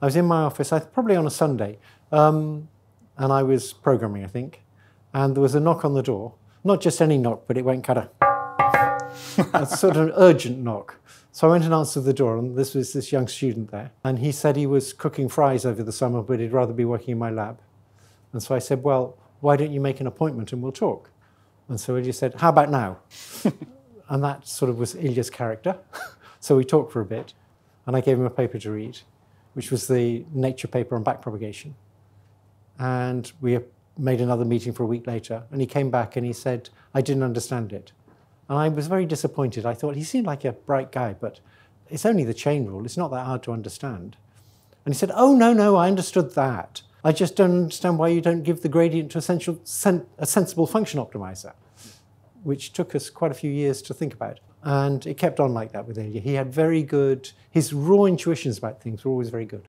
I was in my office, I, probably on a Sunday, um, and I was programming, I think, and there was a knock on the door. Not just any knock, but it went kind of a sort of an urgent knock. So I went and answered the door, and this was this young student there. And he said he was cooking fries over the summer, but he'd rather be working in my lab. And so I said, Well, why don't you make an appointment and we'll talk? And so Ilya said, How about now? and that sort of was Ilya's character. so we talked for a bit, and I gave him a paper to read, which was the Nature paper on backpropagation. And we made another meeting for a week later, and he came back and he said, I didn't understand it. And I was very disappointed. I thought he seemed like a bright guy, but it's only the chain rule. It's not that hard to understand. And he said, Oh, no, no, I understood that. I just don't understand why you don't give the gradient to essential, sen- a sensible function optimizer, which took us quite a few years to think about. And it kept on like that with Ilya. He had very good, his raw intuitions about things were always very good.